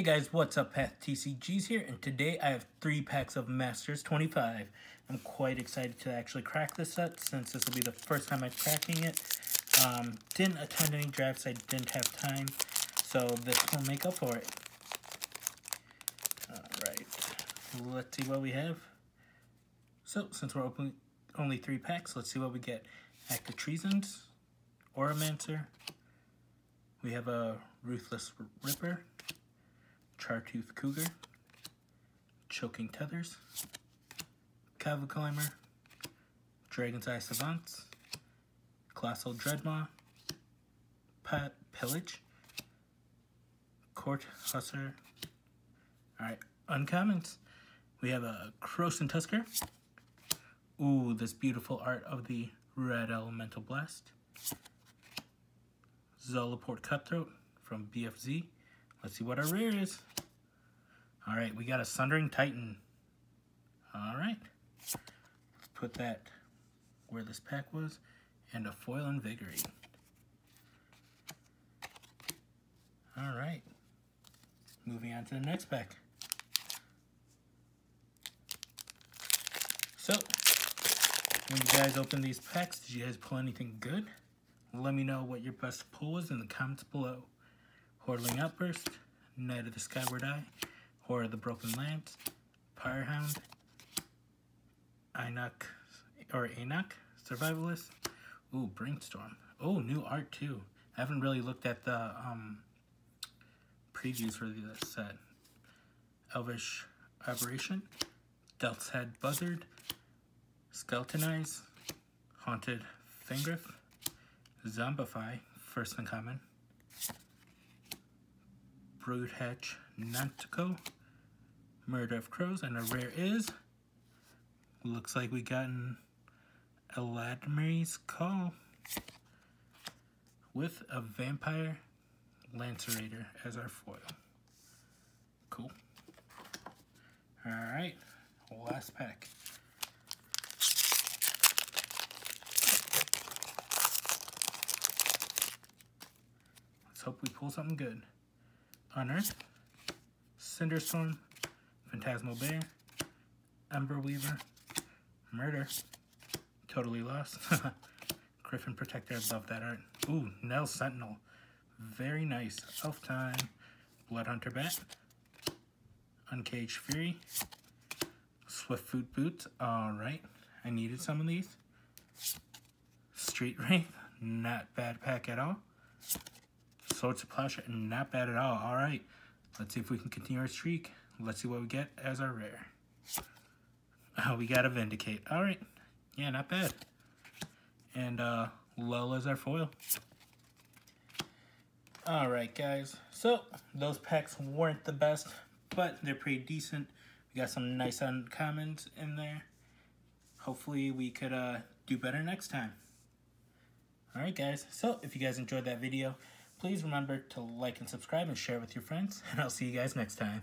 Hey guys, what's up? Path TCGs here, and today I have three packs of Masters 25. I'm quite excited to actually crack this set since this will be the first time I'm cracking it. Um, didn't attend any drafts, I didn't have time, so this will make up for it. Alright, let's see what we have. So, since we're opening only three packs, let's see what we get. Act of Treasons, Auramancer, we have a Ruthless Ripper, Chartooth Cougar, Choking Tethers, Kavu Climber, Dragon's Eye Savants, Colossal Dreadmaw, Pat Pillage, Court Hussar. Alright, uncommons. We have a Krosan Tusker. Ooh, this beautiful art of the Red Elemental Blast. Zulaport Cutthroat from BFZ. Let's see what our rare is. All right, we got a Sundering Titan. All right. Let's put that where this pack was. And a Foil Invigorate. All right. Moving on to the next pack. So, when you guys open these packs, did you guys pull anything good? Let me know what your best pull was in the comments below. Hordeling Outburst, Knight of the Skyward Eye, Horror of the Broken Lands, Pyrehound, Enoch, or Enoch, Survivalist. Ooh, Brainstorm. Oh, new art too. I haven't really looked at the um, previews for this set. Elvish Aberration, Death's Head Buzzard, Skeleton Eyes, Haunted Fengraf, Zombify, first uncommon, Broodhatch Nantuko, Murder of Crows, and a rare is, looks like we gotten Eladamri's Call with a Vampire Lacerator as our foil. Cool. Alright, last pack. Let's hope we pull something good. Unearth, Cinderstorm, Phantasmal Bear, Ember Weaver, Murder, Totally Lost, Griffin Protector, I love that art. Ooh, Nettle Sentinel, very nice. Elf Time, Blood Hunter Bat, Uncaged Fury, Swift Foot Boots, alright, I needed some of these. Street Wraith, not bad pack at all. Swords of Plowshare, not bad at all. All right, let's see if we can continue our streak. Let's see what we get as our rare. Oh, we got a Vindicate. All right, yeah, not bad. And uh, Lull as our foil. All right, guys. So those packs weren't the best, but they're pretty decent. We got some nice uncommons in there. Hopefully we could uh, do better next time. Alright guys, so if you guys enjoyed that video, please remember to like and subscribe and share with your friends, and I'll see you guys next time.